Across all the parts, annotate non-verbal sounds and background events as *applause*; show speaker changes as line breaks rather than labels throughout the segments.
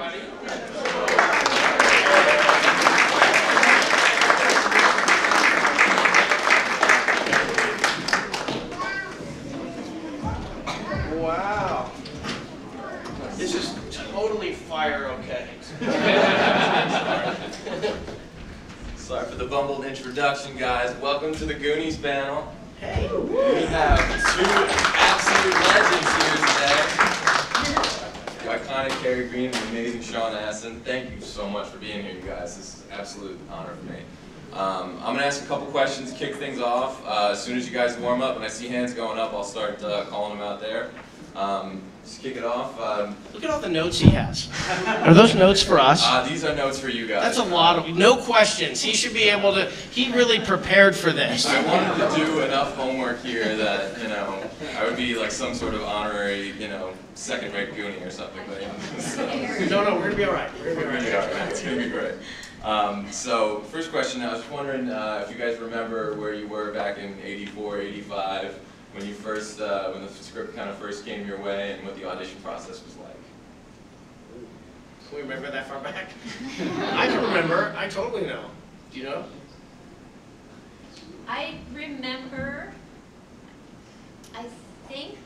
everybody. Wow. This is totally fire okay.
Sorry for the bumbled introduction, guys. Welcome to the Goonies panel.
Hey.
We have two absolute legends here today. The iconic Kerri Green and the amazing Sean Astin. Thank you so much for being here, you guys. This is an absolute honor for me. Um, I'm going to ask a couple questions to kick things off. Uh, as soon as you guys warm up and I see hands going up, I'll start uh, calling them out there. Um, just kick it off. Um,
Look at all the notes he has. Are those notes for us?
uh, these are notes for you guys.
That's a lot of, no questions. He should be able to, he really prepared for this.
I wanted to do enough homework here that, you know, I would be like some sort of honorary, you know, second-rate Goonie or something, but, know, so.
No, no, we're gonna be all right. We're gonna be all
We're gonna be
right.
all right. It's gonna be great. Um, so, first question, I was just wondering uh, if you guys remember where you were back in 84, 85, when you first, uh, when the script kind of first came your way and what the audition process was like.
Can we remember that far back? *laughs* I can remember. I totally know. Do you know?
I remember, I think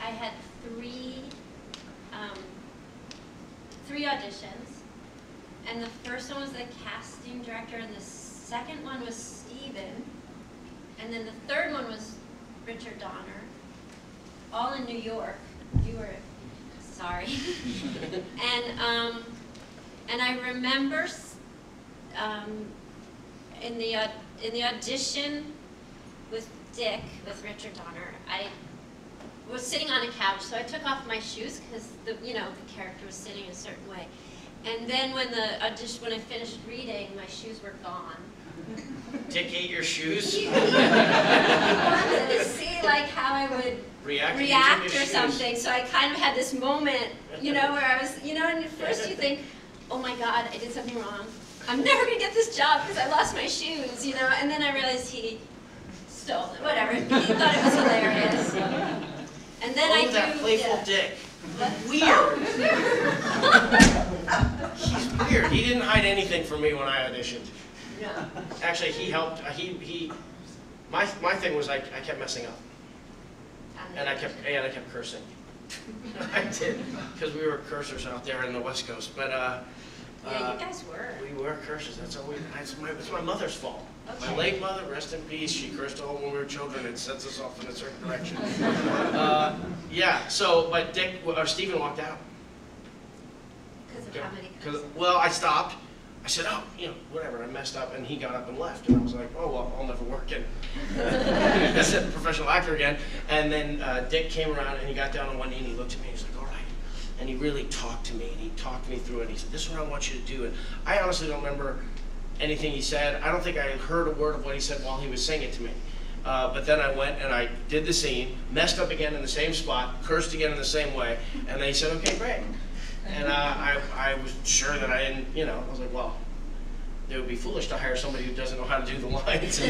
I had three, um, three auditions. And the first one was the casting director, and the second one was Steven. And then the third one was Richard Donner, all in New York. You were, sorry. *laughs* And, um, and I remember, um, in the, au- in the audition with Dick, with Richard Donner, I was sitting on a couch, so I took off my shoes because the, you know, the character was sitting a certain way. And then when the audition, when I finished reading, my shoes were gone.
Dick ate your shoes? *laughs*
He wanted to see like how I would
React to each of
react or
shoes.
something. So I kind of had this moment, you know, where I was, you know, and at first you think, oh my God, I did something wrong. I'm never gonna get this job because I lost my shoes, you know. And then I realized he stole it. Whatever. He thought it was hilarious. *laughs* And then I
oh, that
do.
playful
yeah.
Dick. Weird. He's weird. He didn't hide anything from me when I auditioned.
Yeah.
Actually, he helped. uh, He he. My my thing was I, I kept messing up, and I kept and I kept cursing. *laughs* I did because we were cursors out there in the West Coast. But uh,
Yeah,
uh,
you guys were.
we were cursors. That's all we. It's my it's my mother's fault. My late mother, rest in peace. She cursed all when we were children and sets us off in a certain direction. *laughs* uh, yeah. So, but Dick or Steven walked out.
Because of how many.
Because, well, I stopped. I said, oh, you know, whatever, I messed up, and he got up and left. And I was like, oh, well, I'll never work in as *laughs* a professional actor again. And then uh, Dick came around, and he got down on one knee, and he looked at me, and he's like, all right. And he really talked to me, and he talked me through it. He said, this is what I want you to do. And I honestly don't remember anything he said. I don't think I heard a word of what he said while he was saying it to me. Uh, but then I went and I did the scene, messed up again in the same spot, cursed again in the same way, and they said, okay, great. And uh, I, I was sure that I didn't, you know, I was like, well, it would be foolish to hire somebody who doesn't know how to do the lines. *laughs* uh,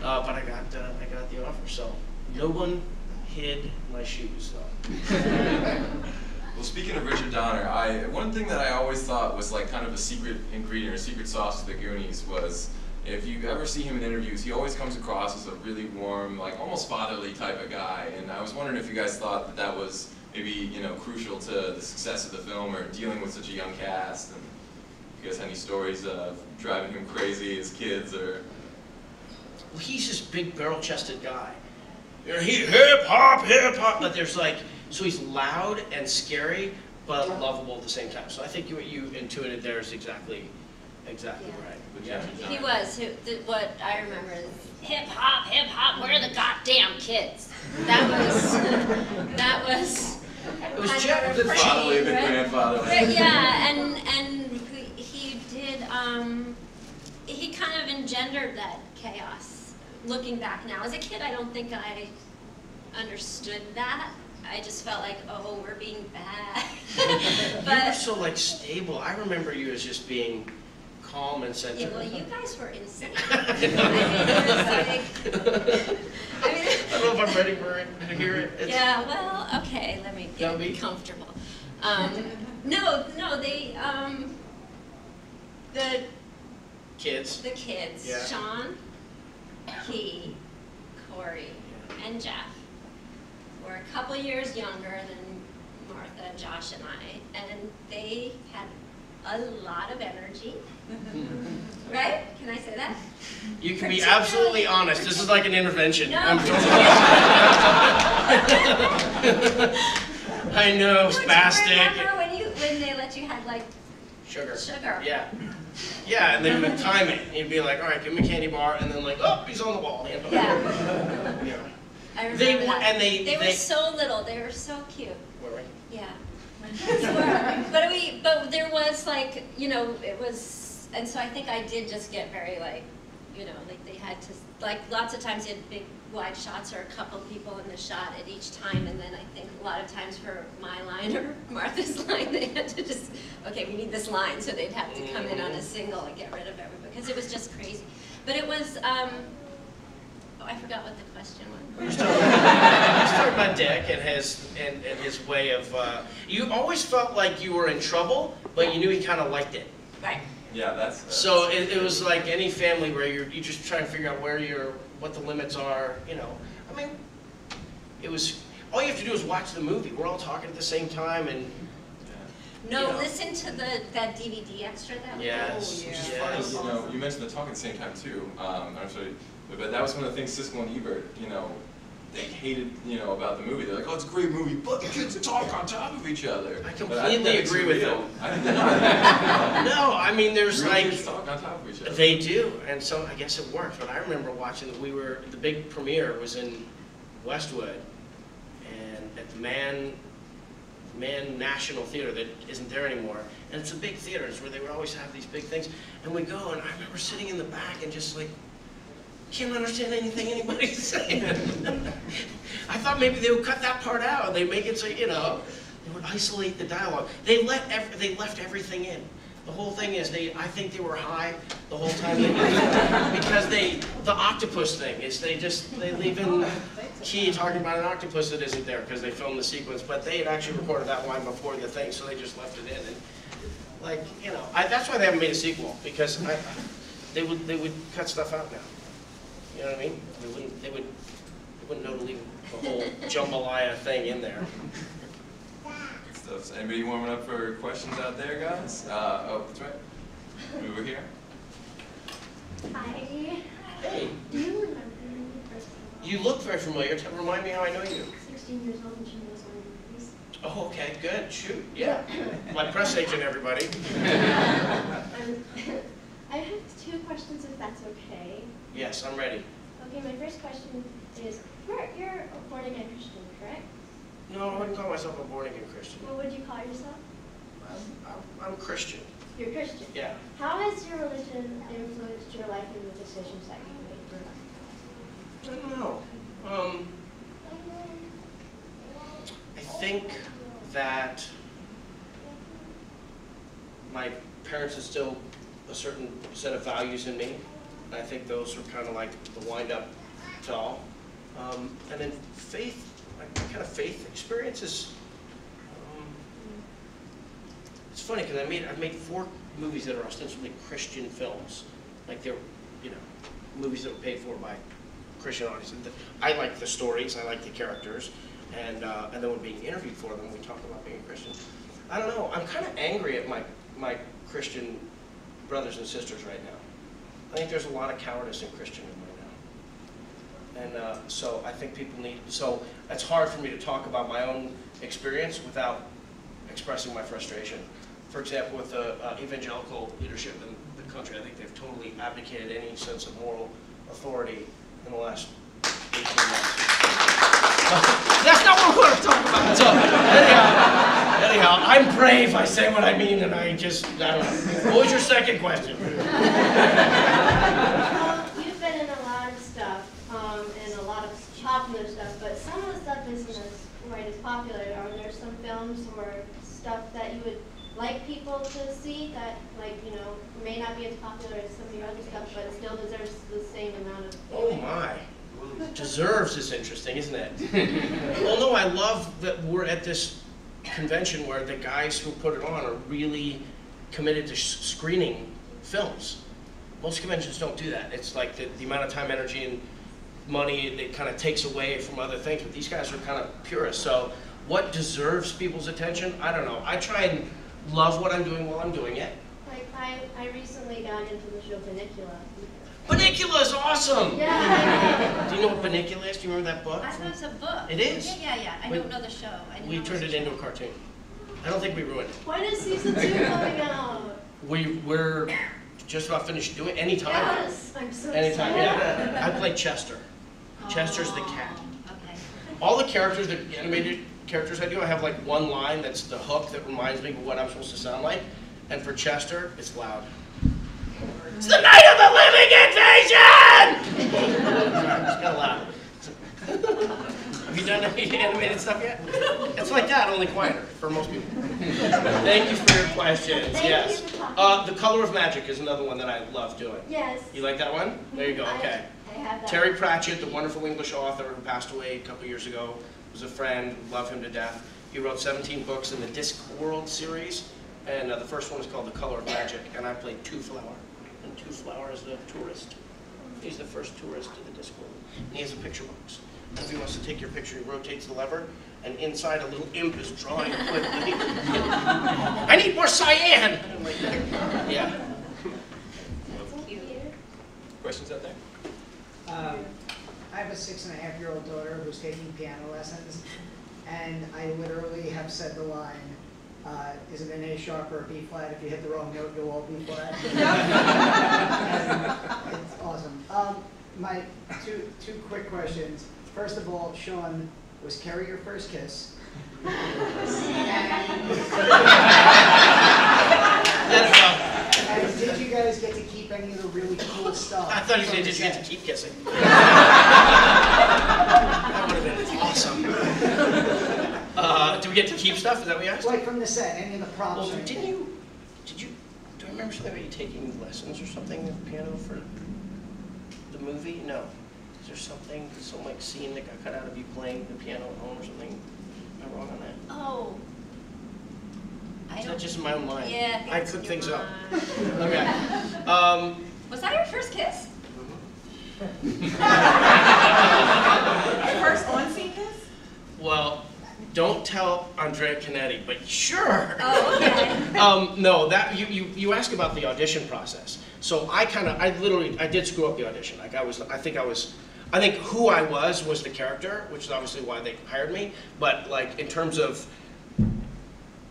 but I got, uh, I got the offer, so no one hid my shoes. *laughs*
Well, speaking of Richard Donner, I one thing that I always thought was like kind of a secret ingredient or secret sauce to the Goonies was if you ever see him in interviews, he always comes across as a really warm, like almost fatherly type of guy. And I was wondering if you guys thought that that was maybe you know crucial to the success of the film or dealing with such a young cast. And if you guys had any stories of driving him crazy as kids or
Well, he's this big barrel-chested guy. He hip hop, hip hop, but there's like, so he's loud and scary, but lovable at the same time. So I think you, what you intuited there is exactly, exactly
Yeah.
right.
With
Yeah.
Richard
He was. Who, the, what I remember is hip hop, hip hop. Where are the goddamn kids? That was. *laughs* that was.
It was
kind
Jeff,
of
the
refreshing,
Fatherly, the
right?
grandfather.
Right, yeah, and and he- he did. Um, he kind of engendered that chaos. Looking back now, as a kid, I don't think I understood that. I just felt like, oh, we're being bad. *laughs*
you were
but
so like stable. I remember you as just being calm and
yeah, well, you guys were insane. *laughs*
I
mean, like, I mean.
I don't know if I'm ready for it to hear it. It's-
Yeah, well, okay, let me get
me.
comfortable. Um, No, no, they, um, the,
Kids.
the kids,
Yeah.
Sean, Ke, Corey, and Jeff, were a couple years younger than Martha, Josh, and I, and they had a lot of energy. *laughs* Right? Can I say that?
You can be absolutely honest. This is like an intervention.
No.
I'm totally. *laughs* I know,
Don't you
spastic.
Remember when you, when they let you have like
Sugar.
sugar?
Yeah. Yeah, and then you would time it. You'd be like, all right, give him a candy bar, and then like, oh, he's on the wall.
Yeah.
Yeah.
I remember
They
that.
were- and they-
They were
they-
so little, they were so cute.
Were we?
Yeah. *laughs* They were. But we, but there was like, you know, it was, and so I think I did just get very like, you know, like they had to, like lots of times they had big wide shots or a couple people in the shot at each time, and then I think a lot of times for my line or *laughs* Martha's line, they had to just, okay, we need this line, so they'd have to come in on a single and get rid of everybody, because it was just crazy. But it was, um, I forgot what the question was.
We're talking, just talking about Dick and his and, and his way of. Uh, you always felt like you were in trouble, but you knew he kind of liked it.
Right.
Yeah, that's. that's
So it, it was like any family where you're you just trying to figure out where you're, what the limits are. You know, I mean, it was all you have to do is watch the movie. We're all talking at the same time, and.
No,
You know.
listen to the, that DVD extra that was.
Yes,
Oh,
Which is
yes.
funny, you know, you mentioned the talk at the same time too. Um, I'm sorry, but, that was one of the things Siskel and Ebert, you know, they hated, you know, about the movie. They're like, oh, it's a great movie, but the kids talk on top of each other.
I completely
makes
agree with
real.
them.
I *laughs*
no, I mean there's
real
like
kids talk on top of each other.
They do, and so I guess it worked. But I remember watching that we were the big premiere was in Westwood, and at the Mann Mann National Theater that isn't there anymore. And it's a big theater. It's where they would always have these big things. And we go, and I remember sitting in the back and just like can't understand anything anybody's *laughs* saying. I thought maybe they would cut that part out. They make it so you know they would isolate the dialogue. They let ev- they left everything in. The whole thing is they. I think they were high the whole time they did it *laughs* because they the octopus thing is they just they leave in Ke talking about an octopus that isn't there because they filmed the sequence, but they had actually recorded that line before the thing, so they just left it in. And like you know, I, that's why they haven't made a sequel because I, they would they would cut stuff out now. You know what I mean? They wouldn't they would they wouldn't know to leave the whole jambalaya thing in there.
Good stuff. So anybody warming up for questions out there, guys? Uh, oh, that's right. Over here.
Hi.
Hey,
Do you remember me first?
you look very familiar. Tell- Remind me how I know you.
16 years old and she knows one of movies.
Oh, okay, good. Shoot, yeah. My press agent, everybody.
Um, *laughs* I have two questions if that's okay.
Yes, I'm ready.
Okay, my first question is, you're, you're a born again Christian, correct?
No, I wouldn't call myself a born again Christian.
What would you call yourself?
I'm, I'm, I'm Christian.
You're Christian.
Yeah.
How has your religion influenced your life and the decisions that you life?
I don't know. Um, I think that my parents instilled a certain set of values in me. I think those are kind of like the wind-up to all. Um, and then faith, my kind of faith experiences. Um, it's funny because I made I've made four movies that are ostensibly Christian films, like they're you know movies that were paid for by Christian audiences. I like the stories, I like the characters, and uh, and then when being interviewed for them, we talk about being a Christian. I don't know. I'm kind of angry at my my Christian brothers and sisters right now. I think there's a lot of cowardice in Christendom right now, and uh, so I think people need. So it's hard for me to talk about my own experience without expressing my frustration. For example, with the uh, evangelical leadership in the country, I think they've totally abdicated any sense of moral authority in the last 18 months. *laughs* That's not what we're going to talk about. So, anyhow, anyhow, I'm brave. I say what I mean, and I just, I don't know. What was your second question? *laughs*
Well, you've been in a lot of stuff, um, and a lot of popular stuff, but some of the stuff isn't as quite as popular. Are there some films or stuff that you would like people to see that, like, you know, may not be as popular as some of your other stuff, but still deserves the same amount of
Oh my. *laughs* Deserves is interesting, isn't it? *laughs* well, no, I love that we're at this convention where the guys who put it on are really committed to screening films. Most conventions don't do that. It's like the, the amount of time, energy, and money it kind of takes away from other things. But these guys are kind of purists. So, what deserves people's attention? I don't know. I try and love what I'm doing while I'm doing it.
Like, I, I recently got into the show Bunnicula.
Bunnicula is awesome.
Yeah,
Do you know what Bunnicula is? Do you remember that book?
I thought it was a book.
It is.
Yeah, yeah, yeah. I
We-
don't know the show. I
We turned it
a
into a cartoon. I don't think we ruined it.
when is season two *laughs* coming out?
We we're just about finished doing it anytime.
Yes, I'm so
Anytime.
excited.
Yeah. I play Chester. Oh, Chester's the cat.
Oh, Okay.
All the characters, the animated characters I do, I have like one line that's the hook that reminds me of what I'm supposed to sound like. And for Chester, it's loud. It's the night of the living invasion! it's kind of loud. Have you done any animated stuff yet? It's like that, only quieter for most people. Thank you for your questions.
Thank
yes.
for talking.
Uh, the Color of Magic is another one that I love doing.
Yes.
You like that one? There you go. Okay.
I have.
Terry Pratchett, the wonderful English author who passed away a couple years ago, was a friend, love him to death. He wrote 17 books in the Discworld series, and uh, the first one is called The Color of Magic, and I played Twoflower. And Twoflowers, is the tourist. He's the first tourist to the Discworld. And he has a picture box. If he wants to take your picture, he rotates the lever, and inside a little imp is drawing *laughs* quickly. I need more cyan! I'm like, yeah.
Thank.
Questions out there?
Um, I have a six and a half year old daughter who's taking piano lessons, and I literally have said the line, uh, is it an A sharp or a B flat? If you hit the wrong note, you'll all B flat. *laughs* And It's awesome. Um, my two, two quick questions. First of all, Sean, was Kerri your first kiss?
That's,
And did you guys get to keep any of the really cool stuff?
I thought you said,
the
did you get to keep kissing? *laughs* That would have been awesome. Uh, do we get to keep stuff? Is that what you asked?
Like from the set, any of the props?
Well,
or
didn't
anything?
you, did you, do I remember something about you taking lessons or something of piano for the movie? No. Is there something, some like scene that got cut out of you playing the piano at home or something? Am I wrong on that?
Oh. I
Is that
don't.
just in my own mind?
Yeah, I think
I cook
your
things up. *laughs* Okay. Um,
Was that your first kiss? *laughs*
First on-scene kiss?
well, don't tell Andrea Canetti, but sure.
Oh, okay. *laughs*
Um, no, that you, you, you ask about the audition process. So I kind of, I literally, I did screw up the audition. Like I was, I think I was, I think who I was was the character, which is obviously why they hired me. But like in terms of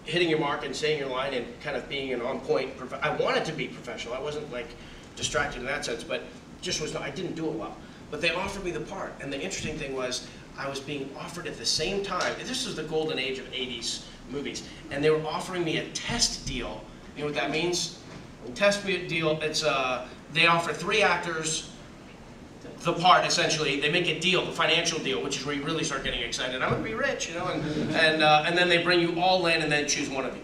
hitting your mark and saying your line and kind of being an on point, I wanted to be professional. I wasn't like distracted in that sense, but just was I didn't do it well. But they offered me the part, and the interesting thing was I was being offered at the same time. This was the golden age of '80s movies, and they were offering me a test deal. You know what that means? Test deal. It's uh, they offer three actors the part essentially. They make a deal, the financial deal, which is where you really start getting excited. I'm gonna be rich, you know, and and uh, and then they bring you all in and then choose one of you.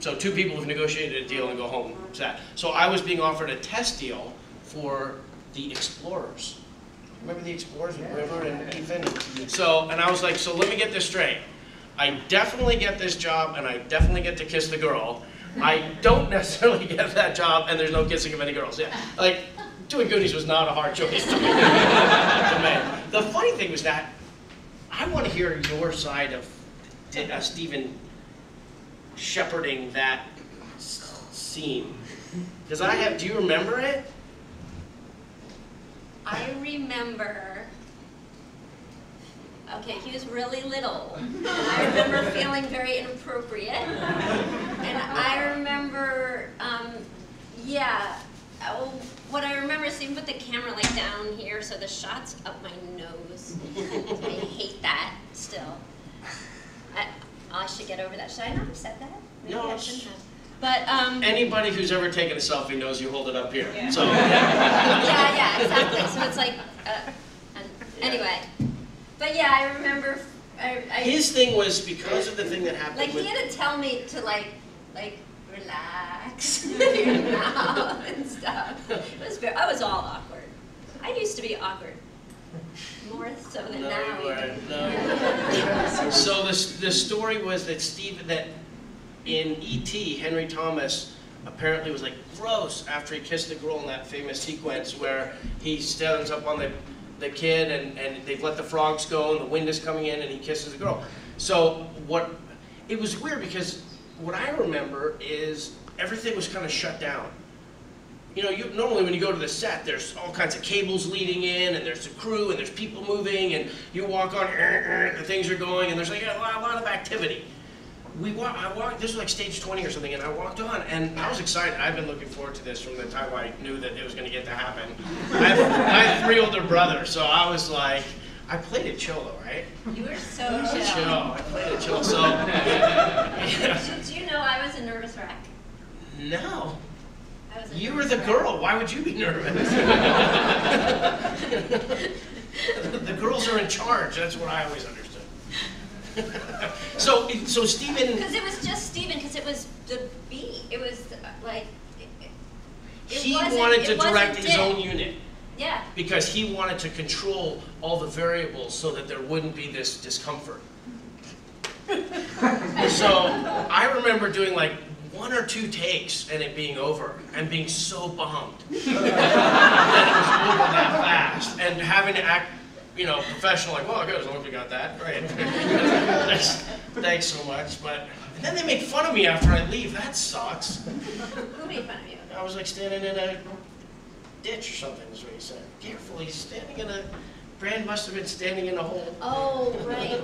So two people have negotiated a deal and go home. Sad. So I was being offered a test deal for the Explorers. Remember the Explorers with River and Ethan? So and I was like, so let me get this straight. I definitely get this job and I definitely get to kiss the girl. I don't *laughs* necessarily get that job and there's no kissing of any girls. Yeah, like doing Goonies was not a hard choice to make. *laughs* The funny thing was that I want to hear your side of uh, Steven shepherding that scene because I have. Do you remember it?
I remember. Okay, he was really little. I remember feeling very inappropriate. And I remember, um, yeah, oh, what I remember is he put the camera like down here, so the shot's up my nose. I hate that still. I, I should get over that. Should I not have said that? Maybe
No,
I shouldn't have. But, um.
Anybody who's ever taken a selfie knows you hold it up here.
Yeah.
So
yeah, yeah, exactly. So it's like, uh, anyway. But yeah, I remember. I, I,
his thing was because of the thing that happened
like he had to tell me to like, like relax *laughs* *laughs* your mouth and stuff. It was very. I was all awkward. I used to be awkward. More so than
No,
now.
you No. *laughs* So this, the story was that Steve, that in E.T., Henry Thomas apparently was like gross after he kissed the girl in that famous sequence where he stands up on the, the kid and, and they've let the frogs go and the wind is coming in and he kisses the girl. So what, it was weird because what I remember is everything was kind of shut down. You know, you, normally when you go to the set, there's all kinds of cables leading in, and there's the crew, and there's people moving, and you walk on, *laughs* the things are going, and there's like a lot, a lot of activity. We wa- I walked, this was like stage 20 or something, and I walked on, and I was excited. I've been looking forward to this from the time I knew that it was going to get to happen. I have, I have three older brothers, so I was like, I played a chill though, right?
You were so
Chill.
chill.
I played it chill, so. *laughs* yeah.
Did you know I was a nervous wreck?
No.
I was
You were the
wreck.
girl. Why would you be nervous? *laughs* *laughs* the girls are in charge. That's what I always understood. *laughs* so, so Steven,
Because it was just Steven, because it was the beat. It was like. It, it-
he wanted to direct his own unit
Yeah.
because he wanted to control all the variables so that there wouldn't be this discomfort. *laughs* so I remember doing like one or two takes and it being over and being so bummed *laughs* that it was over that fast and having to act, you know, professional like, well, good, as long as we got that, great. *laughs* thanks, thanks so much. But and then they make fun of me after I leave. That sucks.
Who made fun of you?
I was like standing in a ditch or something, is what he said. Careful, he's standing in a, Brand must have been standing in a hole,
Oh, right.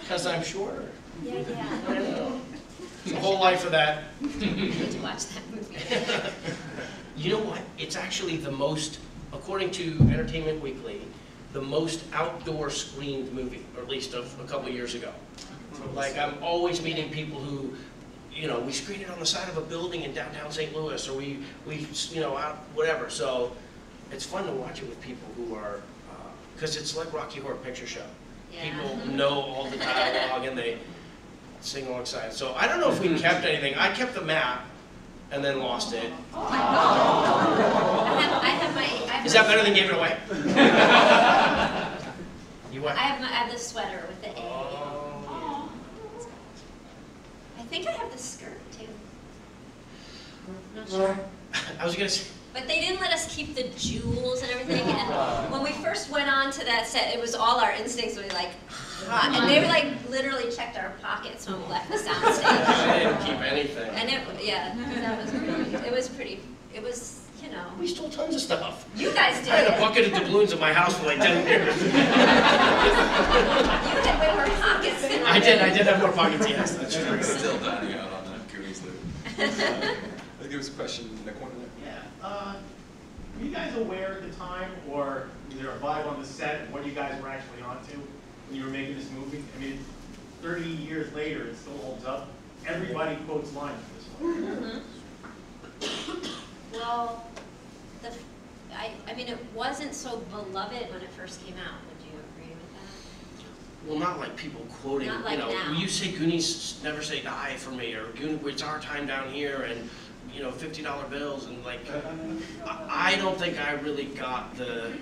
because I'm shorter.
Yeah,
I
yeah.
don't know. The whole life of that.
I need to watch that movie. *laughs*
You know what? It's actually the most, according to Entertainment Weekly, the most outdoor screened movie, or at least of a couple years ago. Like, I'm always meeting people who, you know, we screen it on the side of a building in downtown St. Louis, or we, we, you know, out, whatever. So it's fun to watch it with people who are, uh, because it's like Rocky Horror Picture Show.
Yeah.
People *laughs* know all the dialogue and they sing alongside. So I don't know if we kept anything. I kept the map and then lost it.
I have, I have my. I have
Is
my-
that better than giving it away? *laughs* You what?
I have my, I have the sweater with the A.
Oh,
I think I have the skirt too. Not sure. *laughs*
I was gonna say,
But they didn't let us keep the jewels and everything. *laughs* And when we first went on to that set, it was all our instincts. We were like, hot. And they were like literally checked our pockets when we left the soundstage. *laughs*
I didn't keep anything.
And it, yeah, that was pretty, it was pretty, it was, you know,
We stole tons of stuff.
you guys did.
I had a bucket of doubloons in my house for like 10 years.
You had way more pockets than
I did, I did have more pockets, yes, that's true.
I'm still dining out on that Goonies loop. *laughs* Uh, I think there was a question in the corner there.
Yeah, uh, were you guys aware at the time, or was there a vibe on the set of what you guys were actually onto when you were making this movie? I mean, thirty years later, it still holds up. Everybody quotes lines from this one.
Mhm. Well, the, I, I mean, it wasn't so beloved when it first came out. Would you agree with that?
Well, not like people quoting,
Not
you
like
know,
now.
you say Goonies never say die for me, or Goon, it's our time down here, and, you know, fifty dollar bills, and like, *laughs* I, I don't think I really got the,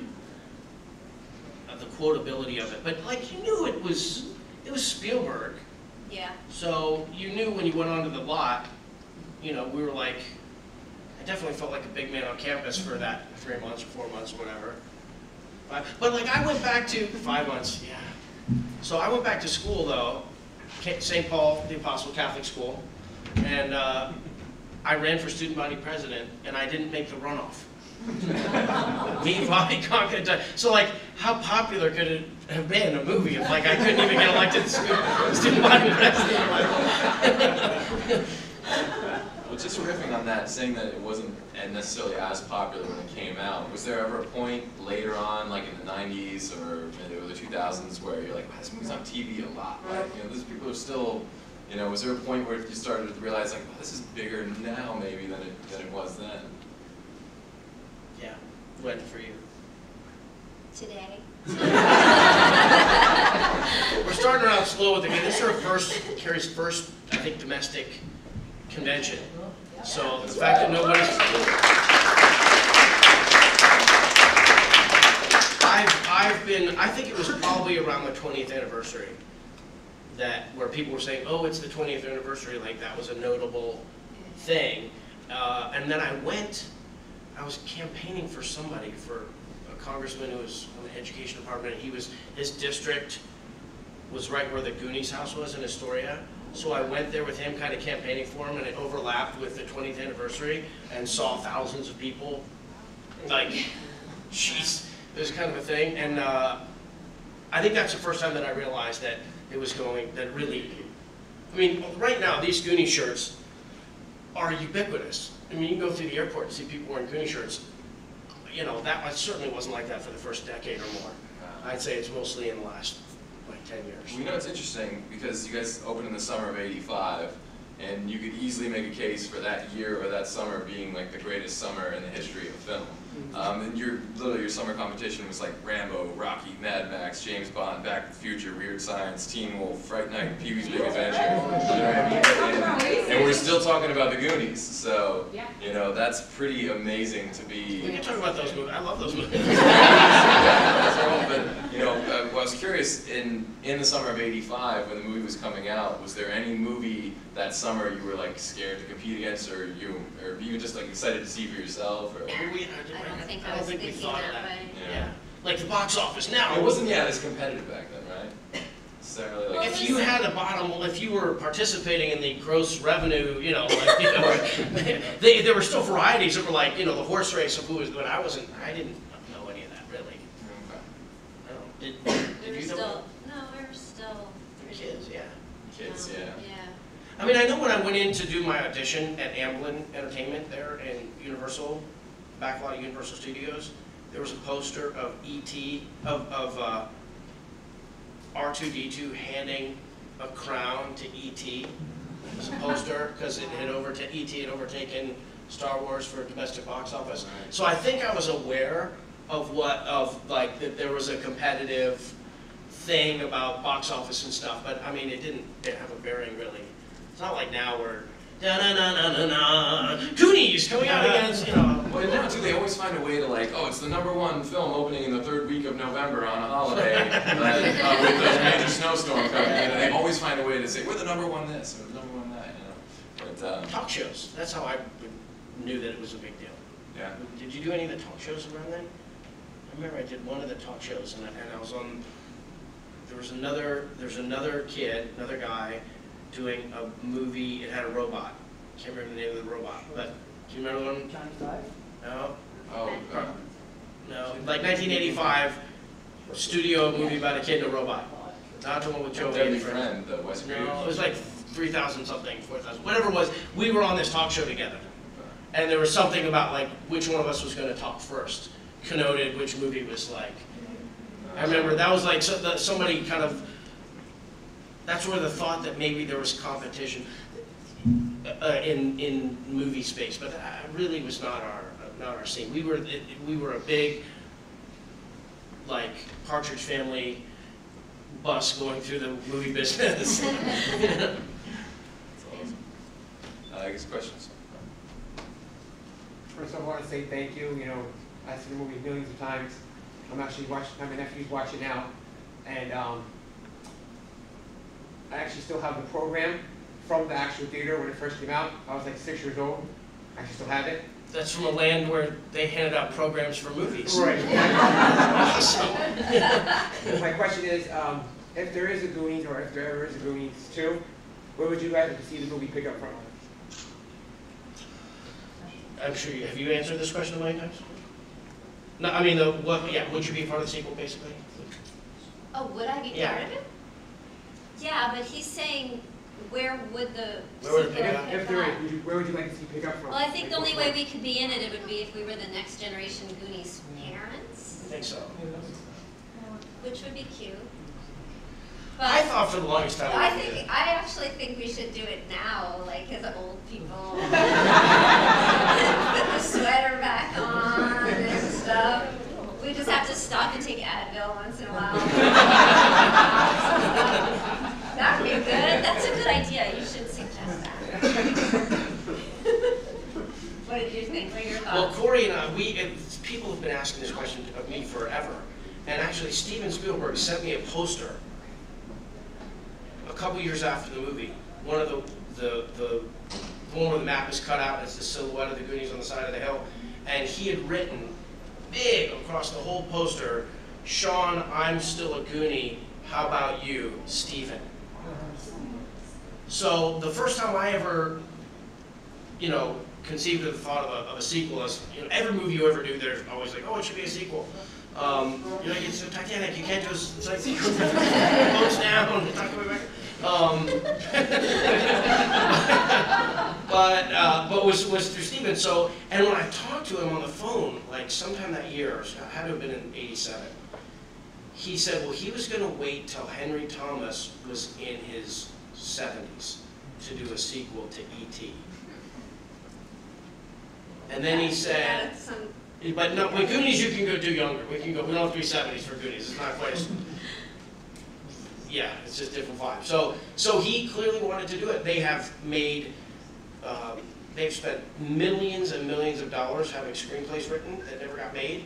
the quotability of it, but like, you knew it was, it was Spielberg,
Yeah.
so you knew when you went onto the lot, you know, we were like, I definitely felt like a big man on campus for that three months or four months or whatever. But, but like I went back to, five months, yeah. So I went back to school though, St. Paul, the Apostle Catholic School, and uh, I ran for student body president, and I didn't make the runoff. Me, Bobby Conca, di- so like, how popular could it have been, a movie, if like I couldn't even get elected student, student body president?
Well, just riffing on that, saying that it wasn't necessarily as popular when it came out, was there ever a point later on, like in the 90s or maybe the 2000s, where you're like, wow, this movie's on TV a lot, right? You know, these people are still, you know, was there a point where you started to realize, like, wow, this is bigger now maybe than it, than it was then?
Yeah, when for you?
Today. *laughs*
We're starting out slow with it. This is our first, Kerri's first, I think, domestic convention. So the fact that nobody's. I have been, I think it was probably around the 20th anniversary that, where people were saying, oh, it's the 20th anniversary, like that was a notable thing. Uh, and then I went, I was campaigning for somebody, for a congressman who was on the education department, he was, his district was right where the Goonies house was in Astoria. So I went there with him, kind of campaigning for him, and it overlapped with the 20th anniversary, and saw thousands of people. Like, *laughs* jeez, it was kind of a thing. And uh, I think that's the first time that I realized that it was going, that really, I mean, right now, these Goonie shirts are ubiquitous. I mean, you can go through the airport and see people wearing Goonie shirts. You know, that was- certainly wasn't like that for the first decade or more. Uh-huh. I'd say it's mostly in the last, like, 10 years.
Well, you know, it's interesting because you guys opened in the summer of '85, and you could easily make a case for that year or that summer being like the greatest summer in the history of film. Um, and your literally your summer competition was like Rambo, Rocky, Mad Max, James Bond, Back to the Future, Weird Science, Teen Wolf, Fright Night, Pee Wee's Big Adventure. You know I mean? And, and we're still talking about the Goonies, so you know that's pretty amazing to be.
We can talk about those movies. I love those movies. *laughs*
Yeah, but you know, uh, I was curious in in the summer of '85 when the movie was coming out, was there any movie that summer you were like scared to compete against, or you, or you just like excited to see for yourself, or?
I don't think I was
think we
thinking
thought of
that way.
Yeah, like the box office now.
It wasn't yet as competitive back then, right? Necessarily like.
Well,
If you had a bottom, well, if you were participating in the gross revenue, you know, like, you know, *laughs* *laughs* they, there were still varieties that were like, you know, the horse race of who was good. I wasn't, I didn't know any of that really.
Okay.
I don't, did,
We
did
were
you know?
still, no, we were still.
Kids, yeah.
Kids,
young.
yeah.
Yeah.
I mean, I know when I went in to do my audition at Amblin Entertainment there in Universal, backlot of Universal Studios, there was a poster of E.T., of, of, uh, R2D2 handing a crown to E.T. Was a poster, because it had overtaken, E.T. had overtaken Star Wars for domestic box office. So I think I was aware of what, of like, that there was a competitive thing about box office and stuff, but I mean, it didn't, it have a bearing really. It's not like now where, da na na na na na, Goonies coming out against, you know.
Well, now too, they always find a way to like, oh, it's the number one film opening in the third week of November on a holiday *laughs* uh, uh, with a major snowstorm coming. You know, they always find a way to say we're the number one this or the number one that. You know, but um,
Talk shows, that's how I knew that it was a big deal.
yeah.
Did you do any of the talk shows around then? I remember I did one of the talk shows and I, and I was on, there was another, there's another kid, another guy doing a movie, it had a robot. Can't remember the name of the robot, but, do you remember the one?
Johnny Five?
No,
Oh, uh,
no, like nineteen eighty-five studio movie about a kid and a robot. Not the one with Joe
Deadly Friend, the Wes
No, it was like three thousand something, four thousand, whatever it was. We were on this talk show together. And there was something about like which one of us was gonna talk first, connoted which movie was like. I remember that was like, so, that somebody kind of, that's where the thought that maybe there was competition uh, in, in movie space, but that really was not our, not our scene. We were, it- we were a big, like Partridge Family bus going through the movie business.
That's *laughs* awesome. Uh, I guess questions.
First, I want to say thank you, you know, I've seen the movie millions of times. I'm actually watching, my nephew's watching now, and, um, I actually still have the program from the actual theater when it first came out. I was like six years old, I actually still have it.
That's from a land where they handed out programs for movies.
Right. *laughs*
Awesome. *laughs*
My question is, um, if there is a Goonies, or if there ever is a Goonies two, where would you guys like to see the movie pick up from?
I'm sure you, have you answered this question many times? No, I mean, the, what, yeah, would you be part of the sequel, basically?
Oh, would I be
Yeah.
part of it? Yeah, but he's saying, where would the
Where would it
sequel
pick up?
If there is, would you- where would you like to see pick up from?
Well, I think the only way we could be in it, it would be if we were the next generation Goonies parents,
I think so.
which would be cute.
I
But
thought for the longest time.
I
we did.
think, I actually think we should do it now, like as old people. *laughs* Put the sweater back on and stuff. We just have to stop and take Advil once in a while. *laughs* That would be good, that's a good idea, you should suggest that. *laughs* What did you think, what are your thoughts? Well.
Corey and I, we, and people have been asking this question of me forever. And actually, actually, Steven Spielberg sent me a poster a couple years after the movie. One of the, the, the, one where the map is cut out, and it's the silhouette of the Goonies on the side of the hill. And he had written big across the whole poster, Sean, I'm still a Goonie, how about you, Steven? So the first time I ever, you know, conceived of the thought of a, of a sequel is, you know, every movie you ever do, there's always like, oh, it should be a sequel. Um, you know, it's Titanic, you can't do a *laughs* it goes down, not coming back. Um, *laughs* but, uh, but was, was through Steven, so, and when I talked to him on the phone, like sometime that year, it had to have been in eighty-seven, he said, well, he was gonna wait till Henry Thomas was in his seventies to do a sequel to E.T. And then he said, but no, with Goonies you can go do younger, we can go, we don't have to be seventies for Goonies, it's not quite as, *laughs* yeah, it's just different vibe. So, so he clearly wanted to do it, they have made, um, they've spent millions and millions of dollars having screenplays written that never got made.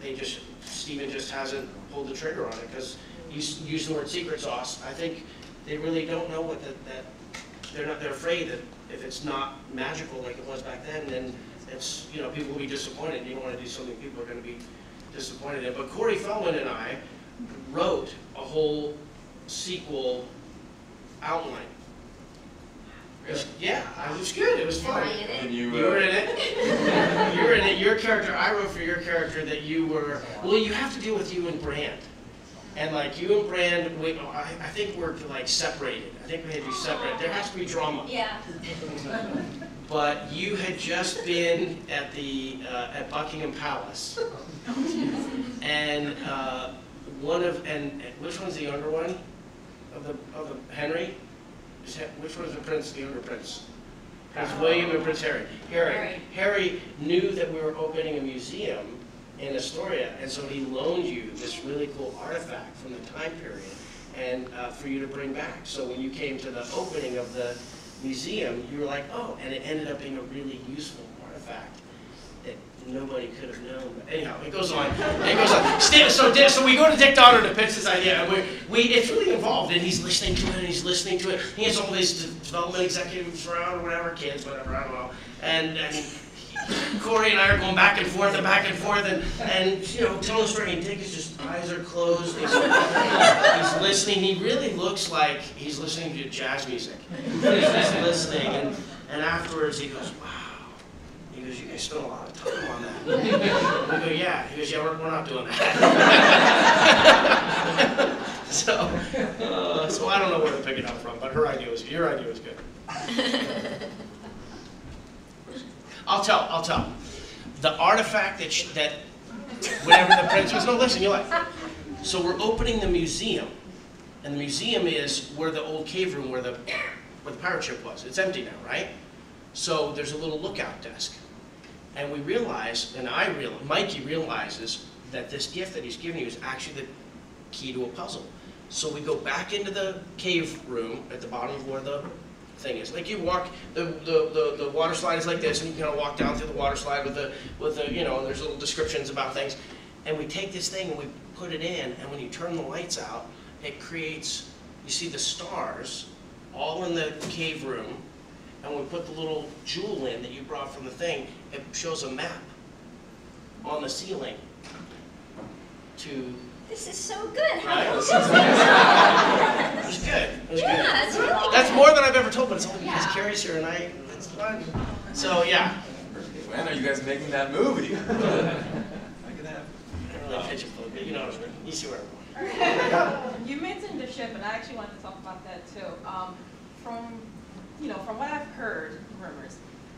They just, Steven just hasn't pulled the trigger on it, because you use the word secret sauce, I think they really don't know what that, that, they're not, they're afraid that if it's not magical like it was back then, then it's, you know, people will be disappointed, you don't wanna do something people are gonna be disappointed in. But Corey Feldman and I wrote a whole sequel outline. It's- Yeah, I was good, it was
Am I
fun.
in it?
And you,
You were
uh,
in it. *laughs* You were in it. Your character, I wrote for your character that you were, well, you have to deal with you and Brand. And like you and Brand, we, I, I think we're like separated. I think we had to be separated. There has to be drama.
Yeah. *laughs*
But you had just been at the, uh, at Buckingham Palace. And, uh, one of, and, and which one's the younger one? Of the, of the, Henry? Which one is the prince, the younger prince? Prince William and Prince Harry. Harry.
Harry.
Harry knew that we were opening a museum in Astoria, and so he loaned you this really cool artifact from the time period, and, uh, for you to bring back. So when you came to the opening of the museum, you were like, oh, and it ended up being a really useful artifact nobody could have known. But anyhow, it goes on. It goes on. So, so we go to Dick Donner to pitch this idea, we, we, it's really involved, and he's listening to it, and he's listening to it. He has all these development executives around, or whatever, kids, whatever, I don't know. And, and Corey and I are going back and forth and back and forth, and, and you know, telling the story, and Dick is just, eyes are closed, he's, he's listening. He really looks like he's listening to jazz music. He's just listening, and, and afterwards he goes, wow. He goes, you guys spent a lot on that. We go, yeah. He goes, yeah, we're, we're not doing that. so, uh, so I don't know where to pick it up from, but her idea was, your idea was good. I'll tell, I'll tell. The artifact that, sh- that, whatever the prince was, no, listen, you're like, so we're opening the museum, and the museum is where the old cave room, where the, where the pirate ship was. It's empty now, right? So there's a little lookout desk. And we realize, and I real, Mikey realizes that this gift that he's giving you is actually the key to a puzzle. So we go back into the cave room at the bottom of where the thing is. Like you walk, the, the, the, the water slide is like this, and you kind of walk down through the water slide with the, with the, you know, there's little descriptions about things. And we take this thing and we put it in, and when you turn the lights out, it creates, you see the stars all in the cave room, and we put the little jewel in that you brought from the thing, it shows a map on the ceiling to,
This is so good.
right?
How
It
cool is
was good, it was
Yeah,
good.
that's really
That's
good.
more than I've ever told, but it's only because
Yeah.
Kerri's here and I, it's fun. So, yeah.
When are you guys making that movie? *laughs* Make it happen.
I don't really pitch it, but you know what I mean. You see where I'm going.
You mentioned the ship, and I actually wanted to talk about that too. Um, from, you know, from what I've heard, rumors,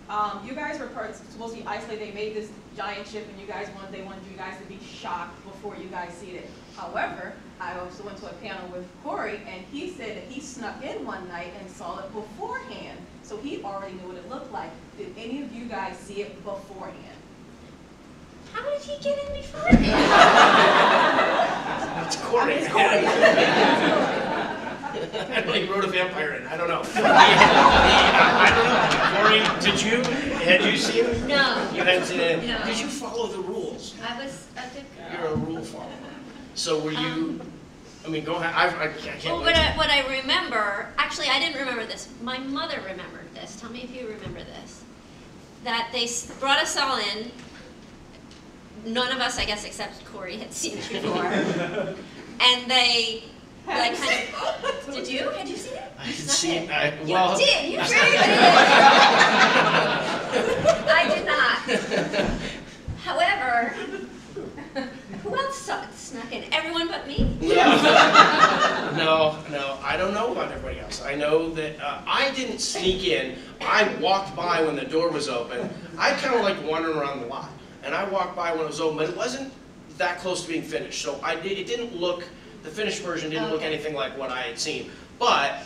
um, you guys were part, supposed to be isolated, they made this giant ship, and you guys wanted, they wanted you guys to be shocked before you guys see it. However, I also went to a panel with Corey, and he said that he snuck in one night and saw it beforehand, so he already knew what it looked like. Did any of you guys see it beforehand?
How did he get in before? *laughs*
It's Corey.
It's *laughs* Corey.
I don't he wrote a vampire in. I don't know. I don't know. Corey, did you? Had you seen it?
No.
You hadn't seen it?
No.
Did you follow the rules?
I was a good
You're a rule follower. So were you,
Um,
I mean, go ahead, I, I can't.
Well,
wait
what I, what I remember, actually, I didn't remember this. My mother remembered this. Tell me if you remember this. That they brought us all in. None of us, I guess, except Corey, had seen it before. *laughs* and they, like, kind of. Did you? Had you seen it?
I
You
had
snuck
seen,
in.
I,
You
well.
did. You really *laughs* did. I did not. However, who else saw, snuck in? Everyone but me. *laughs*
No, no, I don't know about everybody else. I know that uh, I didn't sneak in. I walked by when the door was open. I kind of like wandering around the lot, and I walked by when it was open, but it wasn't that close to being finished. So I did, it didn't look. The finished version didn't look
Okay.
anything like what I had seen. But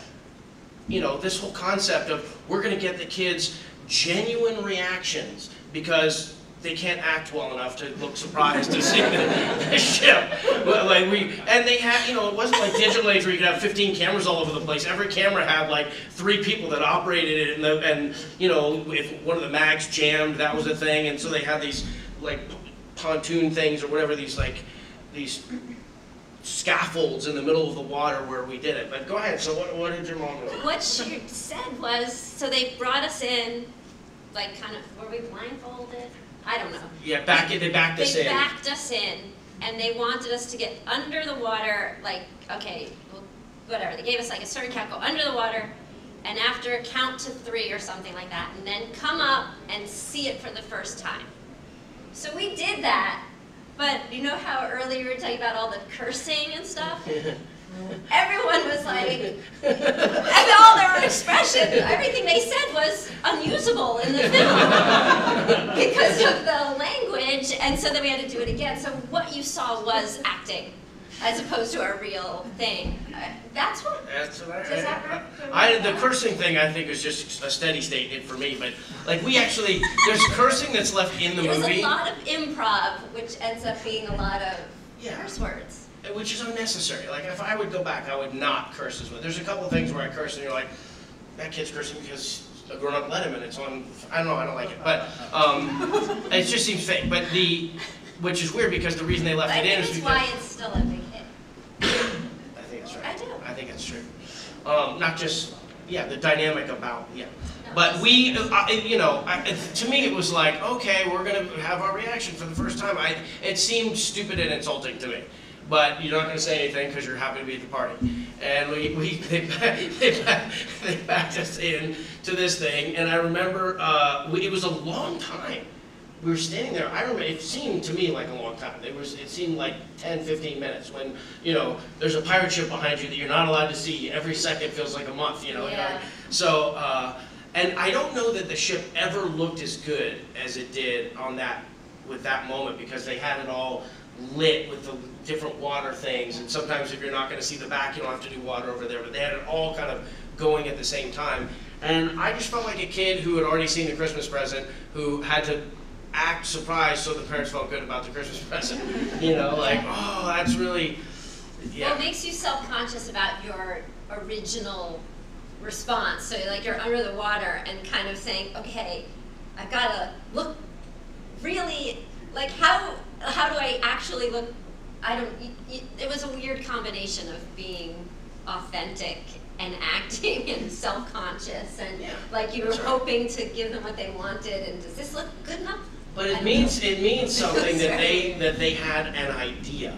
you know, this whole concept of we're going to get the kids genuine reactions because they can't act well enough to look surprised to see the, the ship. Well, Like we, and they had, you know, it wasn't like digital age where you could have 15 cameras all over the place. Every camera had like three people that operated it, and, the, and you know, if one of the mags jammed, that was a thing. And so they had these like pontoon things or whatever, these like these scaffolds in the middle of the water where we did it. But go ahead. So what, what did your mom do?
What she said was, so they brought us in, like, kind of, were we blindfolded? I don't know.
Yeah, back it. They backed us
They
in.
backed us in, and they wanted us to get under the water, like, okay, well, whatever. They gave us like a certain count, go under the water, and after a count to three or something like that, and then come up and see it for the first time. So we did that, but you know how earlier we were talking about all the cursing and stuff? Everyone was like, and all their expression, everything they said was unusable in the film because of the language, and so then we had to do it again. So what you saw was acting, as opposed to a real thing. Uh, That's what.
That's what I,
Does that for
I, the cursing thing I think is just a steady state hit for me, but like we actually there's cursing that's left in the
There's
movie,
a lot of improv, which ends up being a lot of
Yeah.
curse words.
which is unnecessary. Like if I would go back, I would not curse as much. There's a couple of things where I curse and you're like, that kid's cursing because a grown up let him, and it's on. I don't know, I don't like it, but um, it just seems fake. But the which is weird because the reason they left
I
it in is because
why it's still a big hit.
I think that's right.
I do.
I think that's true. Um, not just, yeah, the dynamic about, yeah. But we, uh, you know, I- to me, it was like, okay, we're gonna have our reaction for the first time. I, it seemed stupid and insulting to me. But you're not gonna say anything because you're happy to be at the party. And we, we, *laughs* they, they, they backed us in to this thing, and I remember, uh, we- it was a long time. We were standing there, I remember, it seemed to me like a long time. It was, it seemed like 10, 15 minutes when, you know, there's a pirate ship behind you that you're not allowed to see. Every second feels like a month, you know?
Yeah.
So, uh, and I don't know that the ship ever looked as good as it did on that, with that moment, because they had it all lit with the different water things, and sometimes if you're not gonna see the back, you don't have to do water over there, but they had it all kind of going at the same time. And I just felt like a kid who had already seen the Christmas present, who had to act surprised so the parents felt good about the Christmas *laughs* present. You know, like, oh, that's really,
Well, it makes you self-conscious about your original response. So like you're under the water and kind of saying, okay, I've got to look really like how how do I actually look? I don't. it was a weird combination of being authentic and *laughs* acting and self-conscious and
Yeah,
like you were
right.
hoping to give them what they wanted and does this look good enough?
But it means, it means *laughs* something that they, that they had an idea.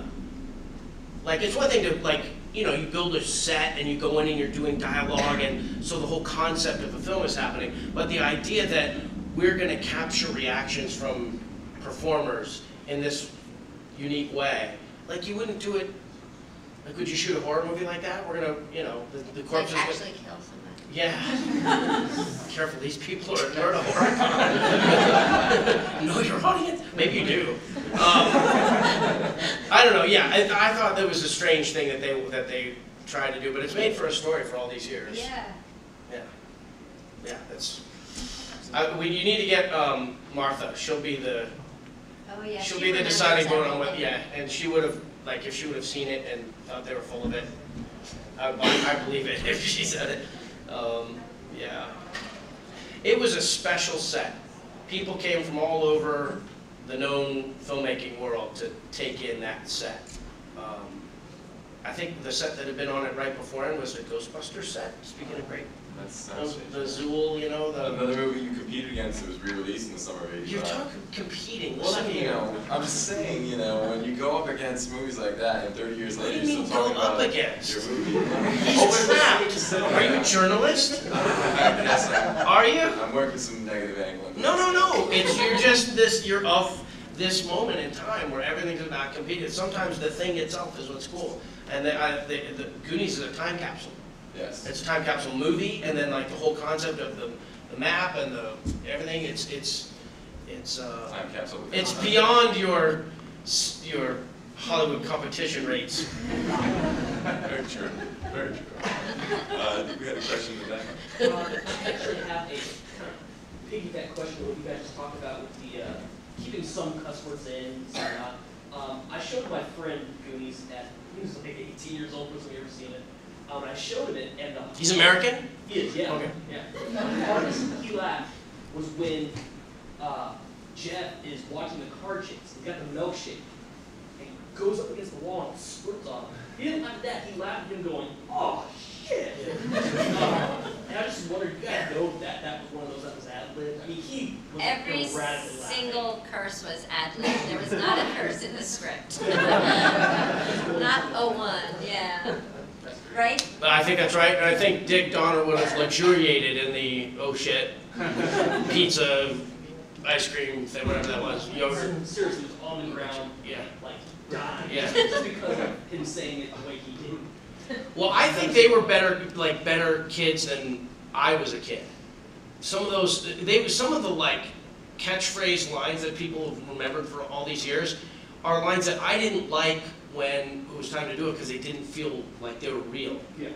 Like, it's one thing to, like, you know, you build a set and you go in and you're doing dialogue and so the whole concept of the film is happening. But the idea that we're gonna capture reactions from performers in this unique way, like you wouldn't do it, like, would you shoot a horror movie like that? We're gonna, you know, the, the
Like
corpses. would-
actually kill.
Yeah. *laughs* Careful, these people are, a horror. *laughs* Know your audience? Maybe you do. Um, I don't know, yeah, I, I thought that was a strange thing that they, that they tried to do, but it's made for a story for all these years.
Yeah.
Yeah, yeah, that's, I, we, you need to get, um, Martha, she'll be the,
Oh yeah.
she'll
she
be the deciding vote on what, yeah, and she would have, like, if she would have seen it and thought they were full of it, I, I believe it *laughs* if she said it. Um, yeah. It was a special set. People came from all over the known filmmaking world to take in that set. Um, I think the set that had been on it right before it was the Ghostbusters set, speaking of great.
That sounds
The. Zuul, you know, the,
Another movie you competed against, it was re-released in the summer of '85.
you're talking competing,
Well, I mean, you know, I'm just saying, you know, when you go up against movies like that, and 30 years later,
you
you're still talking
go up
about
against?
your movie.
He's *laughs* trapped. Are you a journalist? *laughs* Are you?
I'm working some negative angle.
No, no, no. It's you're just this. You're of this moment in time where everything's about competing. Sometimes the thing itself is what's cool. And the, I, the, the Goonies is a time capsule.
Yes.
It's a time capsule movie, and then like the whole concept of the, the map and the everything. It's it's it's uh,
Time capsule.
it's beyond your your Hollywood competition rates. *laughs*
Very true. Very true. Uh, we had a question in the back.
Uh, I actually have a kind of piggyback question what you guys just talked about with the, uh, keeping some cuss words in, some not. Um, I showed my friend Goonies at, he was like eighteen years old, wasn't ever seen it. Um, I showed him it and the.
He's American.
He is, yeah,
Okay.
yeah. The hardest he laughed was when, uh, Jeff is watching the car chase, he's got the milkshake, and he goes up against the wall and squirts on him. He didn't laugh at that, he laughed at him going, oh, shit. Uh, And I just wondered, you guys know that that was one of those that was ad-libbed? I mean, he was
Every
erratically laughing.
single curse was ad-libbed. There was not a curse in the script. *laughs* Not a one, yeah. Right?
I think that's right. And I think Dick Donner would have luxuriated in the oh shit pizza, ice cream thing, whatever that was, yogurt.
Seriously, he was on the ground,
Yeah.
like, dying.
Yeah.
Just because of him saying it the way he did.
Well, I think they were better, like better kids than I was a kid. Some of those, they some of the like catchphrase lines that people have remembered for all these years are lines that I didn't like when it was time to do it because they didn't feel like they were real.
Yeah.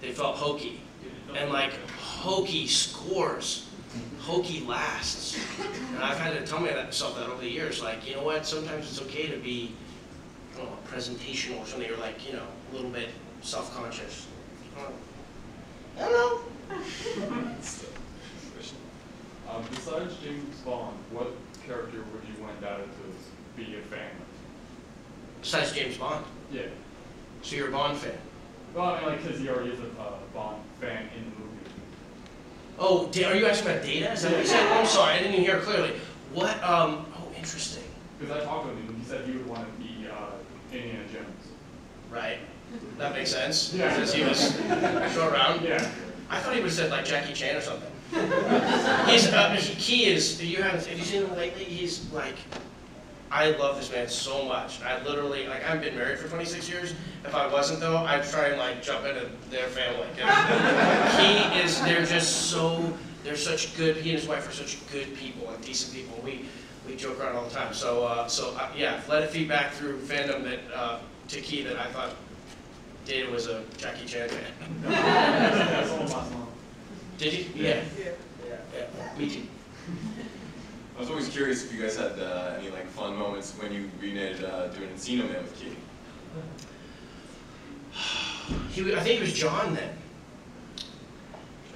They felt hokey. Yeah, And like hokey scores, hokey lasts. And I've had to tell myself that over the years. Like, you know what? Sometimes it's okay to be, I don't know, presentational or something, or like, you know, a little bit self-conscious. I don't know. I don't know.
That's the question.
Um, besides James Bond, what character would you want Data to be a fan of?
Besides James Bond.
Yeah.
So you're a Bond fan.
Well, I mean, like, because he already is a uh, Bond fan in the movie.
Oh, are you asking about data? Is that what you said? Oh, I'm sorry, I didn't even hear clearly. What, um, oh, interesting.
Because I talked to him, and he said he would want to be uh, Indiana Jones.
Right. That makes sense.
Yeah.
Since he was short round.
Yeah.
I thought he would have said like Jackie Chan or something. He's, uh, he, he is, you haven't, have you seen him lately? He's like, I love this man so much. I literally, like, I've been married for 26 years. If I wasn't though, I'd try and like jump into their family. *laughs* he is, they're just so, they're such good, he and his wife are such good people and decent people. We, we joke around all the time. So, uh, so, uh, yeah, let it feedback through fandom that, uh, to Ke that I thought Data was a Jackie Chan fan. *laughs*
That's all last long.
Did you? Yeah. Yeah, yeah, me too.
I was always curious if you guys had uh, any like fun moments when you reunited uh, doing Encino Man with Ke. *sighs*
He, I think it was John then.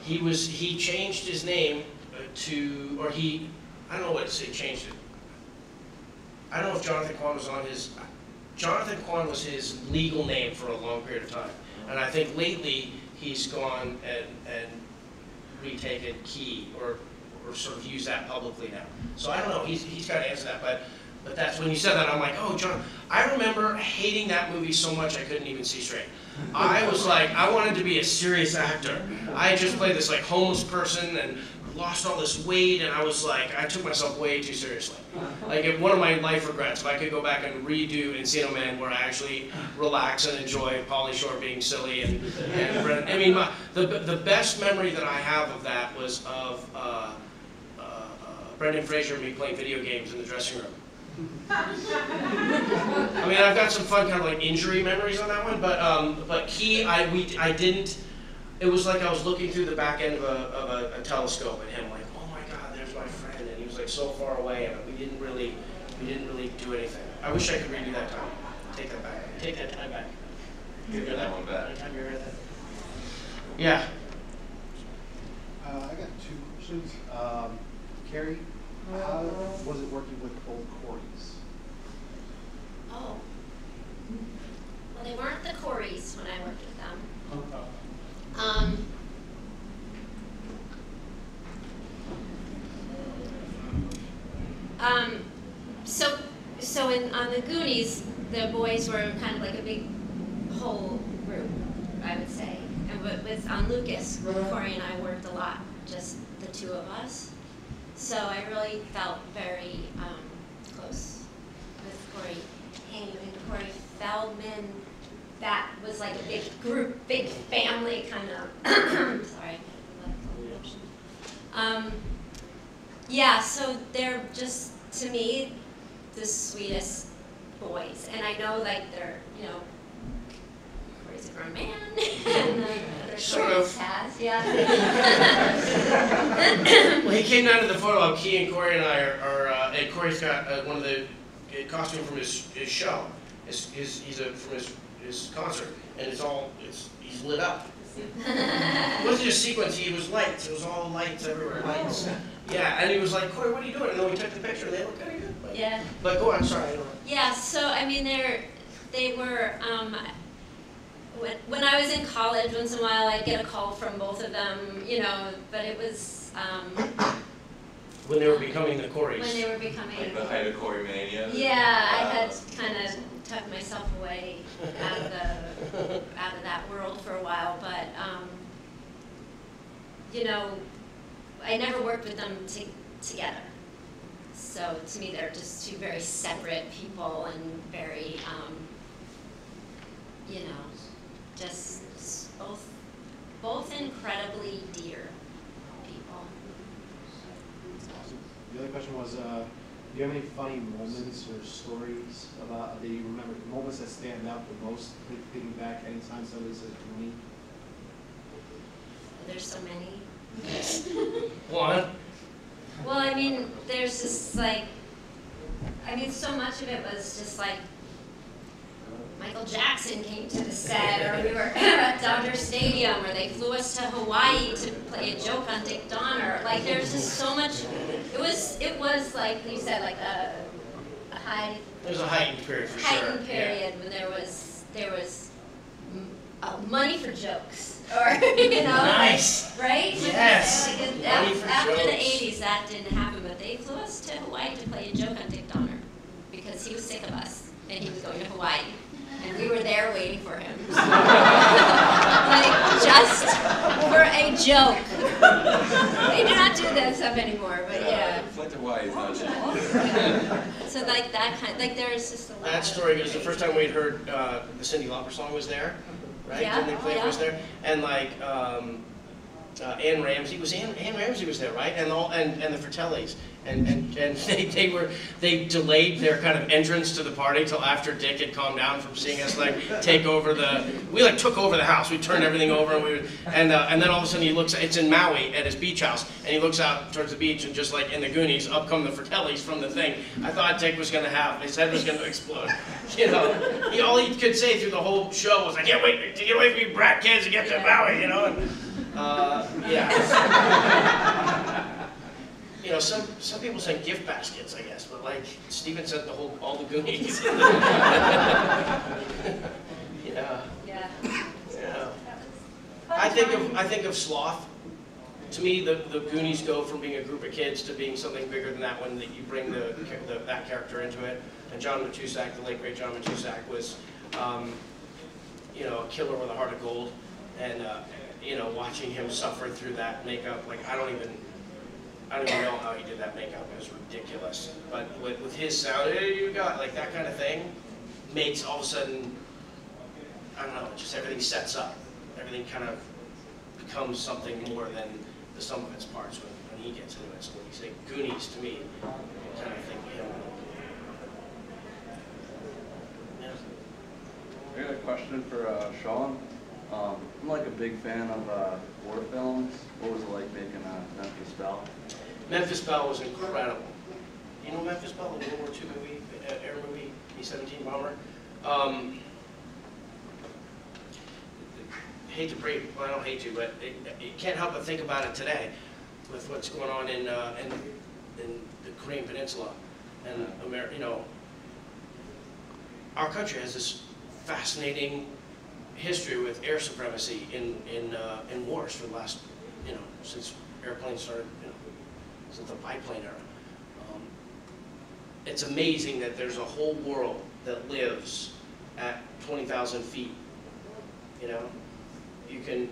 He was, he changed his name uh, to, or he, I don't know what to say, changed it. I don't know if Jonathan Quan was on his, Jonathan Quan was his legal name for a long period of time. And I think lately, he's gone and, and retaken Ke, or, or sort of use that publicly now. So I don't know, he's, he's got to answer that, but, but that's, when you said that, I'm like, oh, John, I remember hating that movie so much I couldn't even see straight. I was like, I wanted to be a serious actor. I just played this like homeless person and lost all this weight, and I was like, I took myself way too seriously. Like, one of my life regrets, if I could go back and redo Encino Man, where I actually relax and enjoy Pauly Shore being silly and, and I mean, my, the the best memory that I have of that was of uh, Brendan Fraser and me playing video games in the dressing room. *laughs* I mean, I've got some fun kind of like injury memories on that one, but um, but Ke, I we I didn't. It was like I was looking through the back end of a of a, a telescope at him, like, oh my God, there's my friend, and he was like so far away, and we didn't really we didn't really do anything. I wish I could redo that time. Take that back. Take that time back.
Give that one back.
Anytime you're that. Yeah.
Uh, I got two questions. Um, Kerri, how was it working with old Coreys?
Oh. Well, they weren't the Coreys when I worked with them. Um, um, so, so in, on the Goonies, the boys were kind of like a big whole group, I would say. And with, with on Lucas, uh-huh. Corey and I worked a lot, just the two of us. So I really felt very um, close with Corey Haim and Corey Feldman. That was like a big group, big family kind of. *clears throat* sorry. Um, yeah, so they're just to me the sweetest boys, and I know like they're you know Corey's a grown man, *laughs* and the other
Sort
Corey
of.
has yeah.
Well, he came down to the photo op. Ke and Corey and I are, are uh, and Corey's got uh, one of the uh, costume from his, his show. His, his, he's a, from his, his concert, and it's all it's he's lit up. It wasn't just sequence. He was lights. It was all lights everywhere. Lights. Yeah, and he was like, Corey, what are you doing? And then we took the picture, and they looked kind of good. But,
yeah.
but go on. Sorry. I don't know.
Yeah, so I mean, they're they were. Um, when, when I was in college, once in a while I'd get a call from both of them, you know, but it was um,
When they were becoming the Coreys.
when they were becoming.
Like the height of Corey Mania.
Yeah, I had kind of tucked myself away out of the out of that world for a while, but um, you know, I never worked with them to, together. So to me, they're just two very separate people and very, um, you know, just s- both both incredibly dear people.
The other question was, uh, do you have any funny moments or stories about, that you remember, moments that stand out the most, think- thinking back anytime somebody says Goonie?
There's so many. *laughs*
One.
Well, I mean, there's just like, I mean, so much of it was just like Michael Jackson came to the set, or we were *laughs* at Dodger Stadium, or they flew us to Hawaii to play a joke on Dick Donner. Like, there's just so much. It was, it was like you said, like a, a high
There's a heightened period for sure.
heightened
yeah.
period when there was there was uh, money for jokes, *laughs* or you know,
Nice.
right?
Yes.
Like, it-
Money
af-
for
after the '80s, that didn't happen, but they flew us to Hawaii to play a joke on Dick Donner because he was sick of us and he was going to Hawaii, and we were there waiting for him, *laughs* like just for a joke. They do not do that stuff anymore, but yeah.
Flight to Hawaii is not cheap.
So like that kind, like there's just a lot.
That story goes, the first time we'd heard uh, the Cyndi Lauper song was there, right?
Yeah,
Didn't they play it
yeah.
was there? And like, um, uh, Anne Ramsey, was Anne, Anne Ramsey was there, right? And all, and, and the Fratellis. And, and, and *laughs* they, they were, they delayed their kind of entrance to the party till after Dick had calmed down from seeing us like take over the, we like took over the house. We turned everything over and we, would- and, uh, and then all of a sudden he looks, it's in Maui at his beach house, and he looks out towards the beach and just like in the Goonies, up come the Fratellis from the thing. I thought Dick was gonna have, his head was gonna *laughs* explode. *laughs* You know, he, all he could say through the whole show was, I can't wait to get away from you brat kids and get to Maui, you know? And, uh, yeah. You know, some, some people send gift baskets, I guess, but like Steven sent the whole, all the Goonies. *laughs* Yeah,
Yeah.
yeah. I think of, I think of Sloth. To me, the, the Goonies go from being a group of kids to being something bigger than that when that you bring the, the, that character into it. And John Matuszak, the late great John Matuszak, was, um, you know, a killer with a heart of gold. And, uh, you know, watching him suffer through that makeup, like, I don't even, I don't even know how he did that makeup. It was ridiculous. But with, with his sound, hey, you got, like, that kind of thing, makes all of a sudden, I don't know, just everything sets up. Everything kind of becomes something more than the sum of its parts when, when he gets into it. So when you say Goonies, to me, you kind of think him.
I got a question for uh, Sean. Um, I'm like a big fan of uh, war films. What was it like making a Memphis Belle?
Memphis Belle was incredible. You know Memphis Belle, the World War II movie, uh, air movie, B-17 bomber? Um, hate to break, well, I don't hate to, but it, you can't help but think about it today with what's going on in, uh, in, in the Korean Peninsula and Amer, you know, our country has this fascinating history with air supremacy in, in, uh, in wars for the last, you know, since airplanes started, you know, since the biplane era. Um, It's amazing that there's a whole world that lives at twenty thousand feet. You know, you can,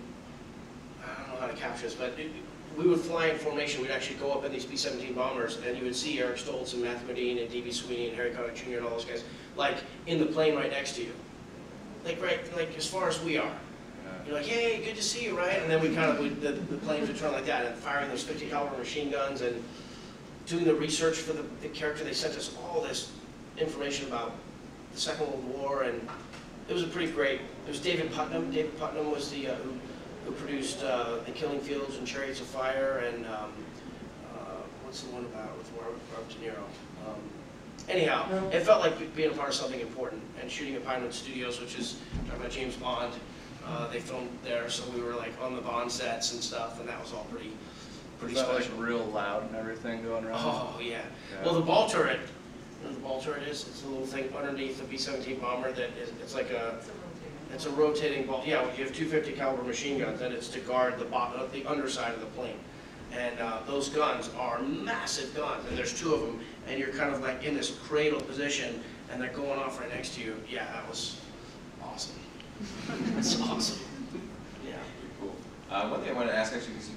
I don't know how to capture this, but it- we would fly in formation, we'd actually go up in these B-17 bombers, and you would see Eric Stoltz and Matthew Modine and D.B. Sweeney and Harry Connick Jr. and all those guys, like, in the plane right next to you. Like, right, like, as far as we are. You're like, hey, good to see you, right? And then we kind of, we- the, the planes would turn like that, and firing those 50 caliber machine guns, and doing the research for the, the character, they sent us all this information about the Second World War, and it was a pretty great, it was David Puttnam, David Puttnam was the, uh, who, who produced, uh, The Killing Fields and Chariots of Fire, and, um, uh, what's the one about with Robert, De Niro? Um, Anyhow, it felt like being a part of something important, and shooting at Pinewood Studios, which is, talking about James Bond, uh, they filmed there, so we were like on the Bond sets and stuff, and that was all pretty, pretty
Was that like real loud and everything going around?
Oh, yeah.
Yeah.
Well, the ball turret, you know the ball turret is? It's a little thing underneath the B-17 bomber that is, it's like a, it's a rotating ball. Yeah, you have 250 caliber machine guns, and it's to guard the bottom, the underside of the plane. And uh, those guns are massive guns, and there's two of them, and you're kind of like in this cradle position, and they're going off right next to you. Yeah, that was awesome. That's awesome. Yeah.
Cool. Uh, one thing I wanted to ask, actually, because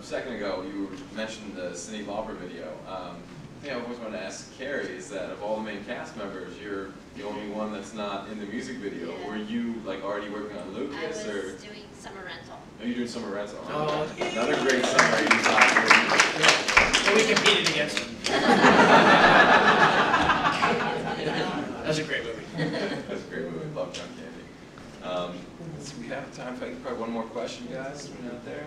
a second ago, you mentioned the Cyndi Lauper video. Um, thing I always wanted to ask Kerri is that of all the main cast members, you're the only one that's not in the music video.
Yeah.
Were you like already working on
I
Lucas,
was
or
doing summer rental.
are you doing summer rental?
Oh,
Another great summer you talked
And we competed against them. *laughs* That's a great movie.
That's a great movie. Love John Candy. Um, so we have time for probably one more question, guys. We're not there.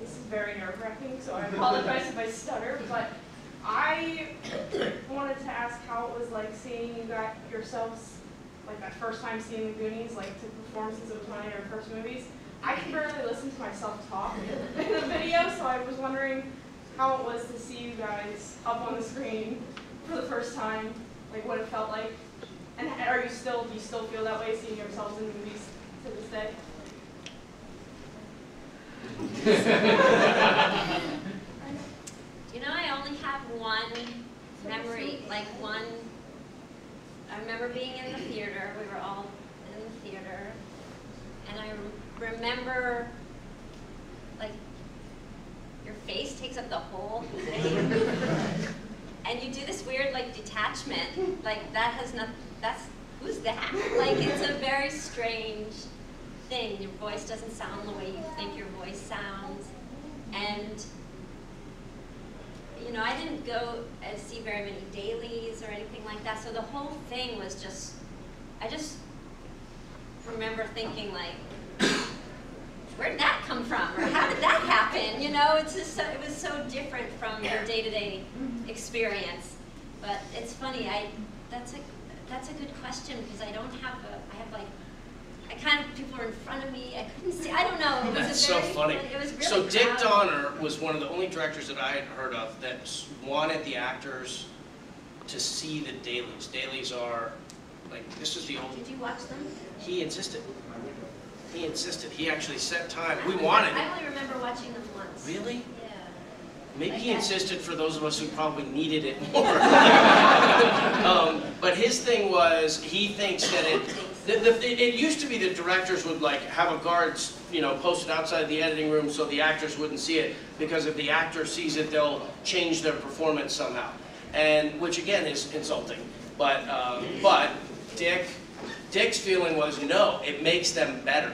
This is very nerve wracking, so I *laughs* apologize if I stutter, but I wanted to ask how it was like seeing you got yourselves, like that first time seeing the Goonies, like to perform since it was one of your first movies. I can barely listen to myself talk in the video, so I was wondering how it was to see you guys up on the screen for the first time, like what it felt like. And are you still, do you still feel that way seeing yourselves in movies to this day?
You know, I only have one memory, like one, I remember being in the theater, we were all in the theater, and I remember, like, your face takes up the whole thing. And you do this weird, like, detachment, like, that has nothing, that's, who's that? Like, it's a very strange thing, your voice doesn't sound the way you think your voice sounds, and you know, I didn't go and see very many dailies or anything like that, so the whole thing was just, I just remember thinking like, where did that come from, or how did that happen? You know, it's just so, it was so different from your day-to-day experience. But it's funny, I, that's a, that's a good question, because I don't have a, I have like, kind of, people were in front of me, I couldn't see, I don't know, it was a
That's so
very-
funny.
It was really
So Dick. Donner was one of the only directors that I had heard of that wanted the actors to see the dailies. Dailies are, like, this is the old,
Did you watch them?
he insisted. He insisted. He actually set time. We wanted.
I only remember watching them once.
Really?
Yeah.
Maybe he
that.
insisted for those of us who probably needed it *laughs* more. *laughs* um, but his thing was he thinks that it, *laughs* the, the, it, used to be that directors would like have a guards, you know, posted outside the editing room so the actors wouldn't see it because if the actor sees it, they'll change their performance somehow, and which again is insulting. But um, but Dick Dick's feeling was no, it makes them better.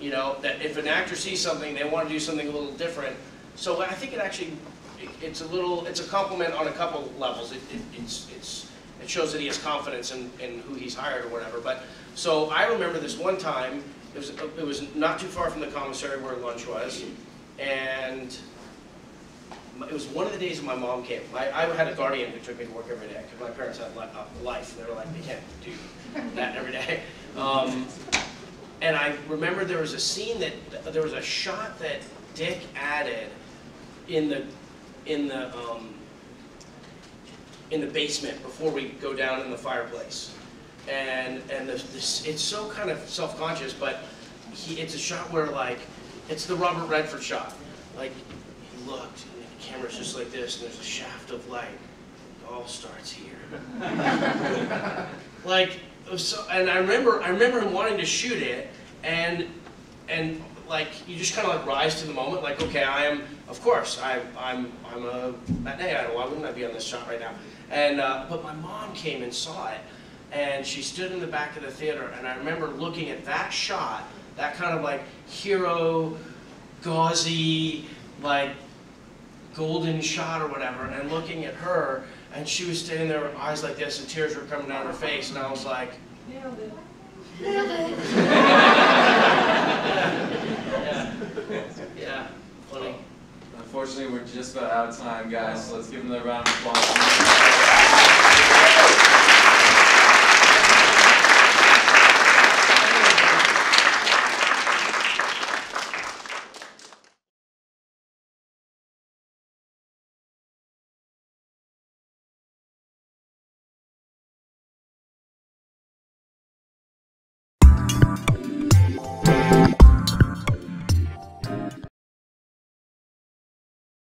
You know, that if an actor sees something, they want to do something a little different. So I think it actually, it- it's a little, it's a compliment on a couple levels. It, it, it's, it's, it shows that he has confidence in, in who he's hired or whatever. But, so I remember this one time, it was, it was not too far from the commissary where lunch was, and it was one of the days my mom came. I, I had a guardian who took me to work every day, because my parents had li- a life, and they were like, they can't do that every day. Um, and I remember there was a scene that, there was a shot that Dick added in the, in the, um, in the basement before we go down in the fireplace. And, and the, this, it's so kind of self-conscious, but he, it's a shot where like, it's the Robert Redford shot. Like, he looked, and the camera's just like this, and there's a shaft of light It all starts here. *laughs* like, so, and I remember, I remember him wanting to shoot it, and and like you just kind of like rise to the moment. Like, okay, I am, of course, I, I'm, I'm a matinee idol. Why wouldn't I be on this shot right now? And uh, but my mom came and saw it, and she stood in the back of the theater, and I remember looking at that shot, that kind of like hero, gauzy, like golden shot or whatever, and looking at her, and she was standing there with eyes like this, and tears were coming down her face, and I was like,
Nailed it.
yeah, *laughs*
Unfortunately, we're just about out of time, guys, so let's give them a round of applause.